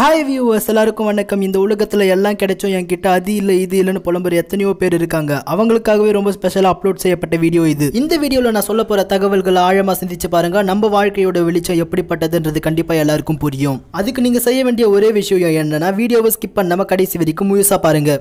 Hi viewers எல்லாருக்கும் வணக்கம். இந்த உலகத்தில் எல்லாம் கிடைச்சோம் என்கிட்ட அது இல்லை இது இல்லைன்னு புலம்புற எத்தனையோ பேர் இருக்காங்க. அவங்களுக்காகவே ரொம்ப ஸ்பெஷலாக அப்லோட் செய்யப்பட்ட வீடியோ இது. இந்த வீடியோவில் நான் சொல்ல போகிற தகவல்கள் ஆழமாக சிந்திச்சு பாருங்க. நம்ம வாழ்க்கையோட வெளிச்சம் எப்படிப்பட்டதுன்றது கண்டிப்பாக எல்லாருக்கும் புரியும். அதுக்கு நீங்கள் செய்ய வேண்டிய ஒரே விஷயம் என்னன்னா வீடியோவை ஸ்கிப் பண்ணாம கடைசி வரைக்கும் முழுசாக பாருங்க.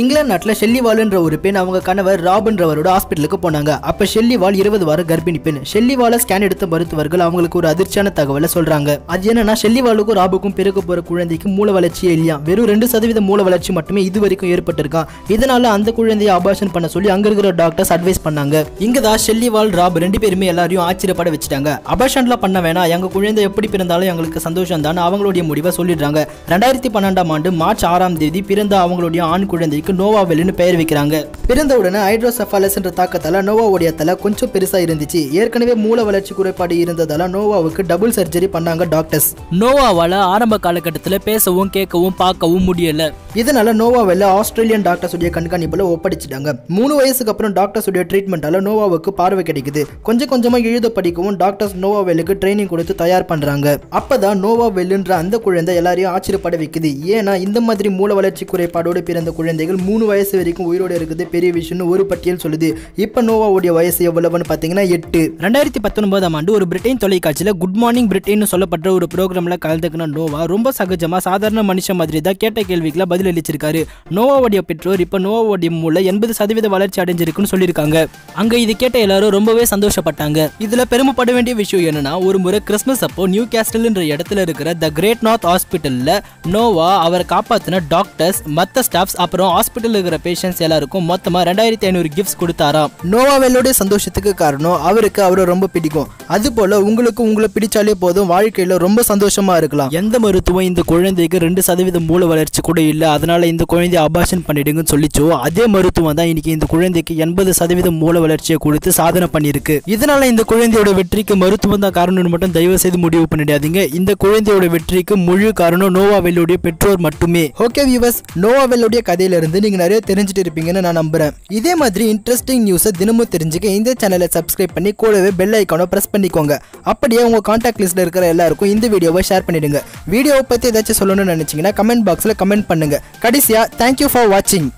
இங்கிலாந்து நாட்டில் ஷெல்லிவால்ன்ற ஒரு பெண் அவங்க கணவர் ராபுன்றவரோட ஹாஸ்பிட்டலுக்கு போனாங்க. அப்போ ஷெல்லிவால் இருபது வாரம் கர்ப்பிணி பெண் ஷெல்லிவால ஸ்கேன் எடுத்த மருத்துவர்கள் அவங்களுக்கு ஒரு அதிர்ச்சியான தகவலை சொல்றாங்க. அது என்னன்னா ஷெல்லிவாலுக்கும் ராபுக்கும் பிறகு போற குழந்தைக்கு மூல வளர்ச்சியே இல்லையா? வெறும் ரெண்டு சதவீத மூல வளர்ச்சி மட்டுமே இது வரைக்கும் ஏற்பட்டிருக்கான் இதனால அந்த குழந்தையை அபார்ஷன் பண்ண சொல்லி அங்க இருக்கிற டாக்டர்ஸ் அட்வைஸ் பண்ணாங்க. இங்க தான் ஷெல்லிவால் ராப் ரெண்டு பேருமே எல்லாரையும் ஆச்சரியப்பட வச்சுட்டாங்க. அபார்ஷன்லாம் பண்ண வேணாம். எங்க குழந்தை எப்படி பிறந்தாலும் எங்களுக்கு சந்தோஷம் தான் அவங்களுடைய முடிவை சொல்லிடுறாங்க. ரெண்டாயிரத்தி பன்னெண்டாம் ஆண்டு மார்ச் ஆறாம் தேதி பிறந்த அவங்களுடைய ஆண் குழந்தைக்கு நோவா வெல்லுன்னு பெயர் வைக்கிறாங்க. பிறந்த உடனே ஹைட்ரோசெஃபாலஸ் என்ற தாக்கத்தால நோவாவுடைய தலை கொஞ்சம் பெருசா இருந்துச்சு. ஏற்கனவே மூல வளர்ச்சி குறைபாடு இருந்ததால நோவாவுக்கு டபுள் சர்ஜரி பண்ணாங்க டாக்டர்ஸ் நோவாவால ஆரம்ப காலகட்டத்தில் பேசவும் கேட்கவும் பார்க்கவும் முடியல. இதனால நோவாவெல்ல ஆஸ்திரேலியன் டாக்டர்ஸ் உடைய கண்காணிப்புல ஒப்படைச்சிட்டாங்க. மூணு வயசுக்கு அப்புறம் டாக்டர்ஸ் உடைய ட்ரீட்மெண்டால நோவாவுக்கு பார்வை கிடைக்குது. கொஞ்சம் கொஞ்சமா எழுத படிக்கவும் டாக்டர்ஸ் நோவாவெல்லுக்கு ட்ரைனிங் கொடுத்து தயார் பண்றாங்க. அப்பதான் நோவாவெல்லுன்ற அந்த குழந்தை எல்லாரையும் ஆச்சரியப்பட வைக்குது. ஏன்னா இந்த மாதிரி மூல வளர்ச்சி குறைபாடோடு பிறந்த குழந்தைகள் மூணு வயசு வரைக்கும் உயிரோடு இருக்குது. பெரிய விஷயம்னு ஒரு பட்டியல் சொல்லுது. இப்போ நோவாவுடைய வயசு எவ்வளவுன்னு பார்த்தீங்கன்னா எட்டு. ரெண்டாயிரத்தி பத்தொன்பதாம் ஆண்டு ஒரு பிரிட்டன் தொலைக்காட்சியில் குட் மார்னிங் பிரிட்டன் சொல்லப்பட்ட ஒரு ப்ரோக்ராமில் கலந்துக்கின நோவா ரொம்ப சகஜமா சாதாரண மனுஷன் மாதிரி தான் கேட்ட கேள்விகளை பதில் அளிச்சிருக்காரு. நோவாவுடைய பெற்றோர் இப்போ நோவாவுடைய மூளை எண்பது சதவீத வளர்ச்சி அடைஞ்சிருக்குன்னு சொல்லியிருக்காங்க. அங்கே இது கேட்ட எல்லாரும் ரொம்பவே சந்தோஷப்பட்டாங்க. இதில் பெருமைப்பட வேண்டிய விஷயம் என்னன்னா ஒரு முறை கிறிஸ்மஸ் அப்போ நியூ கேஸ்டல்ன்ற இடத்துல இருக்கிற த கிரேட் நார்த் ஹாஸ்பிட்டலில் நோவா அவரை காப்பாற்றின டாக்டர்ஸ் மற்ற ஸ்டாஃப்ஸ் அப்புறம் ஹாஸ்பிட்டல் இருக்கிற பேஷண்ட்ஸ் எல்லாருக்கும் மொத்தமா ரெண்டாயிரத்தி ஐநூறு கிஃப்ட்ஸ் கொடுத்தாராம். நோவாவெல்லுடைய சந்தோஷத்துக்கு காரணம் அவருக்கு அவரை ரொம்ப பிடிக்கும். அது போல உங்களுக்கு உங்களை பிடிச்சாலே போதும் வாழ்க்கையில ரொம்ப சந்தோஷமா இருக்கலாம். எந்த மருத்துவம் இந்த குழந்தைக்கு ரெண்டு சதவீதம் மூல வளர்ச்சி கூட இல்லை அதனால இந்த குழந்தைய அபார்ஷன் பண்ணிடுங்கன்னு சொல்லிச்சோ அதே மருத்துவம் தான் இன்னைக்கு இந்த குழந்தைக்கு எண்பது சதவீதம் மூல வளர்ச்சியை கொடுத்து சாதனை பண்ணியிருக்கு. இதனால இந்த குழந்தையோட வெற்றிக்கு மருத்துவம் தான் காரணம்னு மட்டும் தயவு செய்து முடிவு பண்ணிடாதீங்க. இந்த குழந்தையோட வெற்றிக்கு முழு காரணம் நோவாவெல்லுடைய பெற்றோர் மட்டுமே. ஓகே வியூவர்ஸ் நோவாவெல்லுடைய கதையில வந்து நீங்க நிறைய தெரிஞ்சுட்டு இருப்பீங்கன்னு நான் நம்புறேன். இதே மாதிரி இன்ட்ரெஸ்டிங் நியூஸை தினமும் தெரிஞ்சுக்க இந்த சேனலை சப்ஸ்கிரைப் பண்ணி கூடவே பெல் ஐக்கானை பிரஸ் பண்ணிக்கோங்க. அப்படியே உங்க கான்டாக்ட் லிஸ்ட்ல இருக்கிற எல்லாருக்கும் இந்த வீடியோவை ஷேர் பண்ணிடுங்க. வீடியோவை பத்தி ஏதாச்சும் சொல்லணும்னு நினைச்சீங்கன்னா கமெண்ட் பாக்ஸ்ல கமெண்ட் பண்ணுங்க. கடைசியா தேங்க்யூ ஃபார் வாட்சிங்